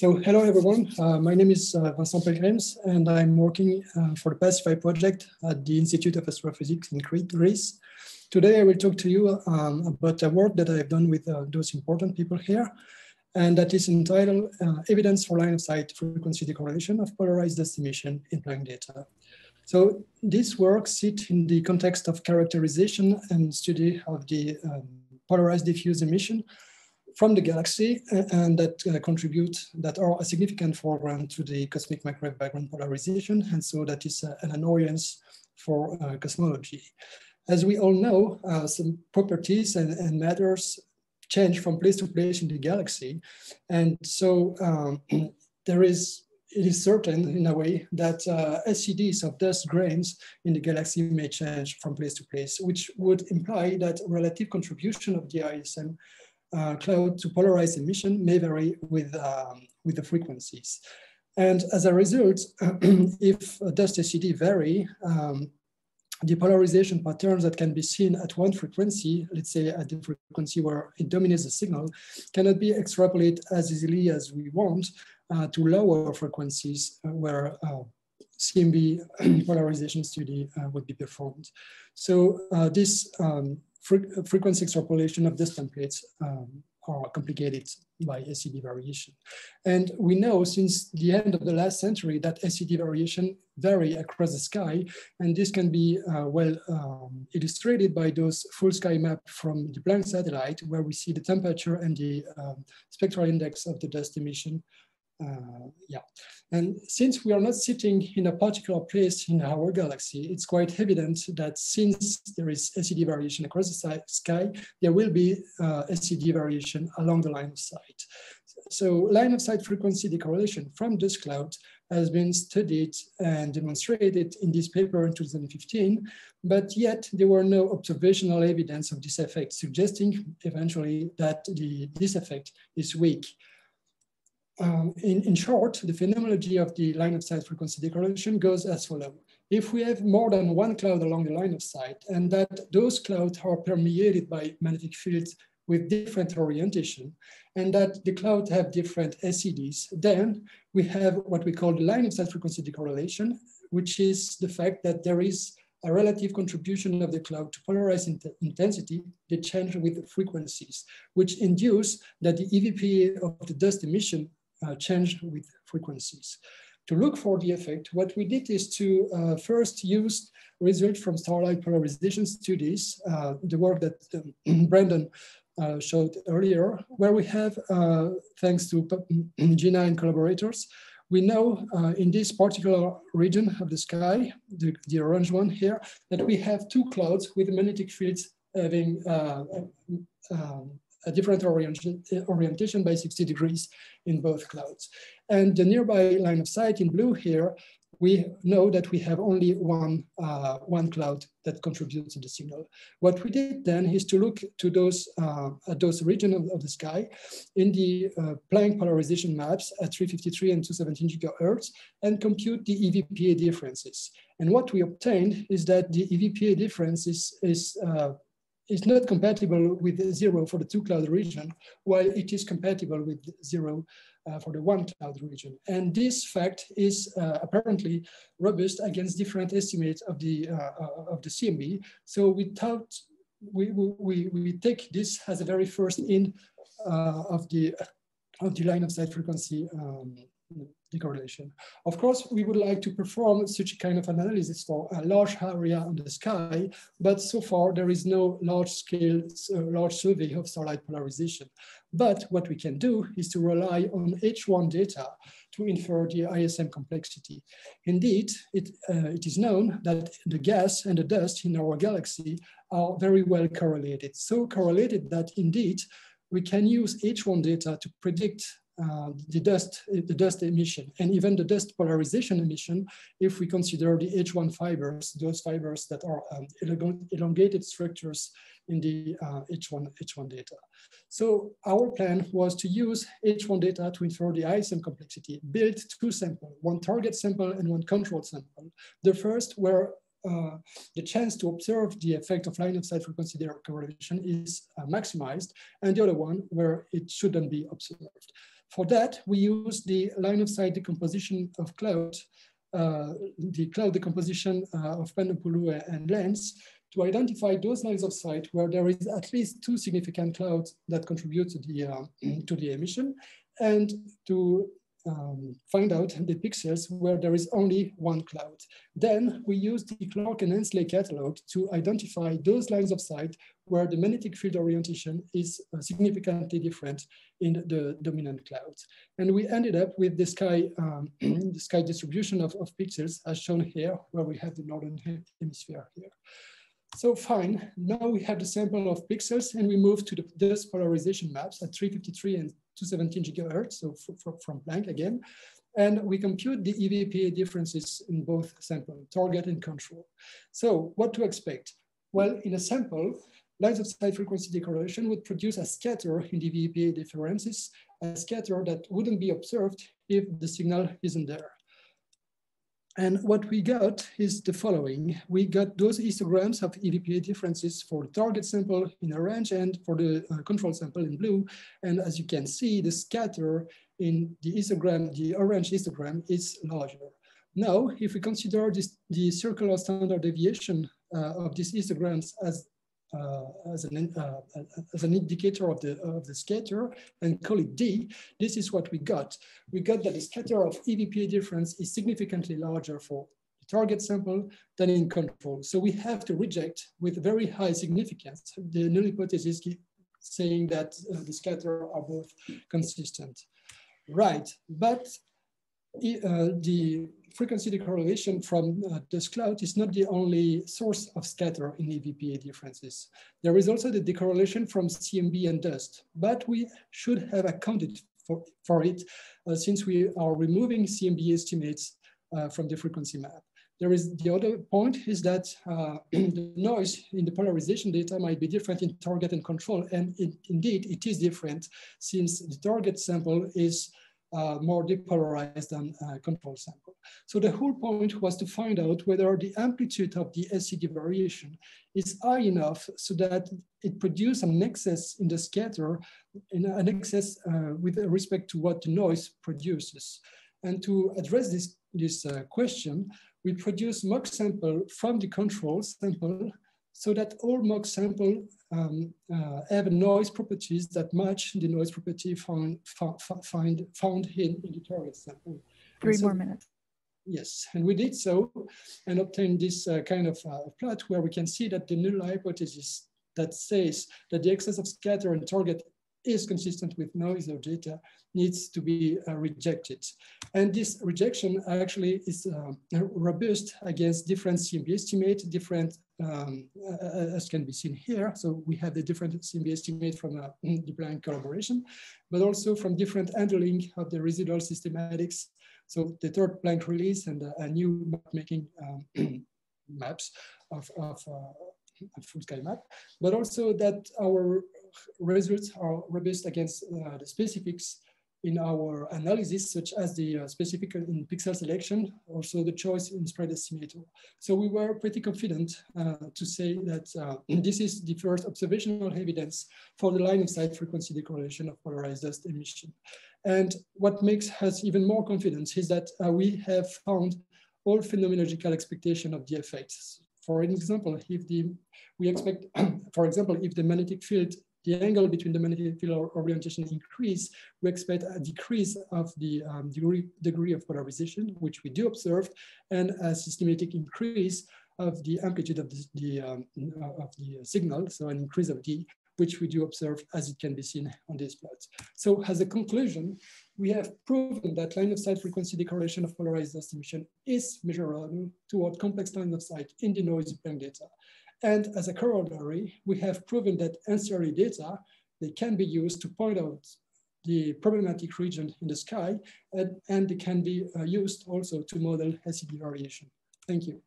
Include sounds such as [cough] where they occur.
So hello everyone, uh, my name is uh, Vincent Pelgrims and I'm working uh, for the PASIPHAE project at the Institute of Astrophysics in Crete, Greece. Today I will talk to you um, about a work that I've done with uh, those important people here and that is entitled uh, Evidence for Line of Sight Frequency Decorrelation of Polarized Dust Emission in Planck Data. So this work sits in the context of characterization and study of the um, polarized diffuse emission from the galaxy and that uh, contribute, that are a significant foreground to the cosmic microwave background polarization. And so that is uh, an annoyance for uh, cosmology. As we all know, uh, some properties and, and, matters change from place to place in the galaxy. And so um, [clears throat] there is it is certain in a way that uh, SEDs of dust grains in the galaxy may change from place to place, which would imply that relative contribution of the ISM uh, cloud to polarize emission may vary with, um, with the frequencies. And as a result, [clears throat] if dust SED vary, um, the polarization patterns that can be seen at one frequency, let's say at the frequency where it dominates the signal, cannot be extrapolated as easily as we want uh, to lower frequencies uh, where uh, CMB [clears throat] polarization study uh, would be performed. So uh, this um, fre frequency extrapolation of these templates um, are complicated by SED variation. And we know since the end of the last century that SED variation vary across the sky. And this can be uh, well um, illustrated by those full sky map from the Planck satellite, where we see the temperature and the um, spectral index of the dust emission yeah, and since we are not sitting in a particular place in our galaxy, it's quite evident that since there is SED variation across the sky, there will be uh, SED variation along the line of sight. So line of sight frequency decorrelation from dust cloud has been studied and demonstrated in this paper in 2015, but yet there were no observational evidence of this effect, suggesting eventually that the, this effect is weak um, in, in short, the phenomenology of the line of sight frequency decorrelation goes as follows. If we have more than one cloud along the line of sight and that those clouds are permeated by magnetic fields with different orientation and that the clouds have different SEDs, then we have what we call the line of sight frequency decorrelation, which is the fact that there is a relative contribution of the cloud to polarized in intensity, they change with frequencies, which induce that the EVPA of the dust emission uh, change with frequencies. To look for the effect, what we did is to uh, first use results from starlight polarization studies, uh, the work that um, [clears throat] Brandon uh, showed earlier, where we have, uh, thanks to [clears throat] Gina and collaborators, we know uh, in this particular region of the sky, the, the, orange one here, that we have two clouds with magnetic fields having um, a different orientation, orientation by 60 degrees in both clouds. And the nearby line of sight in blue here, we know that we have only one, uh, one cloud that contributes to the signal. What we did then is to look to those, uh, at those regions of, of, the sky in the uh, Planck polarization maps at 353 and 217 gigahertz and compute the EVPA differences. And what we obtained is that the EVPA difference is, is uh, is not compatible with zero for the two cloud region, while it is compatible with zero uh, for the one cloud region. And this fact is uh, apparently robust against different estimates of the, uh, uh of the CMB. So we thought, we, we, we take this as a very first in uh, of, the, of the line of sight frequency um, decorrelation. Of course, we would like to perform such a kind of analysis for a large area on the sky, but so far there is no large scale, uh, large survey of starlight polarization. But what we can do is to rely on H1 data to infer the ISM complexity. Indeed, it, uh, it is known that the gas and the dust in our galaxy are very well correlated. So correlated that indeed, we can use H1 data to predict uh, the dust, the dust emission, and even the dust polarization emission, if we consider the H1 fibers, those fibers that are um, elongated structures in the uh, H1, H1 data. So our plan was to use H1 data to infer the ISM complexity, build two samples, one target sample and one control sample. The first were uh, the chance to observe the effect of line of sight frequency correlation is uh, maximized, and the other one where it shouldn't be observed. For that, we use the line of sight decomposition of cloud, uh, the cloud decomposition uh, of Panopoulou and Lenz to identify those lines of sight where there is at least two significant clouds that contribute to the, uh, [clears throat] to the emission and to um, find out the pixels where there is only one cloud. Then we use the Clark and Hensley catalog to identify those lines of sight where the magnetic field orientation is uh, significantly different in the dominant clouds. And we ended up with the sky, um, [clears throat] the sky distribution of, of pixels as shown here, where we have the northern hemisphere here. So fine, now we have the sample of pixels and we move to the dust polarization maps at 353 and 217 gigahertz, so from Planck again. And we compute the EVPA differences in both sample, target and control. So what to expect? Well, in a sample, lines of sight frequency decorrelation would produce a scatter in the EVPA differences, a scatter that wouldn't be observed if the signal isn't there. And what we got is the following. We got those histograms of EVPA differences for the target sample in orange and for the uh, control sample in blue. And as you can see, the scatter in the histogram, the orange histogram is larger. Now, if we consider this, the circular standard deviation uh, of these histograms as as, an, uh, as an indicator of the, of the scatter and call it D, this is what we got. We got that the scatter of EVPA difference is significantly larger for the target sample than in control. So we have to reject with very high significance the null hypothesis saying that uh, the scatter are both consistent. Right, but uh, the frequency decorrelation from uh, dust cloud is not the only source of scatter in EVPA differences. There is also the decorrelation from CMB and dust, but we should have accounted for, for it uh, since we are removing CMB estimates uh, from the frequency map. There is the other point is that uh, [clears throat] the noise in the polarization data might be different in target and control. And it, indeed, it is different since the target sample is uh, more depolarized than uh, control sample. So the whole point was to find out whether the amplitude of the SED variation is high enough so that it produces an excess in the scatter, in an excess uh, with respect to what the noise produces. And to address this, this uh, question, we produce mock sample from the control sample so that all mock sample um, uh, have noise properties that match the noise property found, find, found in, in the target sample. Three so, more minutes. Yes, and we did so and obtained this uh, kind of uh, plot where we can see that the null hypothesis that says that the excess of scatter and target is consistent with noise or data needs to be uh, rejected. And this rejection actually is uh, robust against different CMB estimate, different, um, uh, as can be seen here. So we have the different CMB estimate from uh, the Planck collaboration, but also from different handling of the residual systematics. So the third Planck release and a new map making um, [clears throat] maps of, of uh, full sky map, but also that our results are robust against uh, the specifics in our analysis, such as the uh, specific in pixel selection, also the choice in spread estimator. So we were pretty confident uh, to say that uh, [clears throat] this is the first observational evidence for the line of sight frequency decorrelation of polarized dust emission. And what makes us even more confident is that uh, we have found all phenomenological expectation of the effects. For example, if the, we expect, [clears throat] for example, if the magnetic field the angle between the magnetic orientation increase, we expect a decrease of the um, degree, degree of polarization, which we do observe, and a systematic increase of the amplitude of the, the um, uh, of the signal, so an increase of D, which we do observe as it can be seen on these plots. So as a conclusion, we have proven that line of sight frequency decorrelation of polarized dust emission is measurable toward complex line of sight in the noisy Planck data. And as a corollary, we have proven that ancillary data, they can be used to point out the problematic region in the sky, and, and they can be uh, used also to model SED variation. Thank you.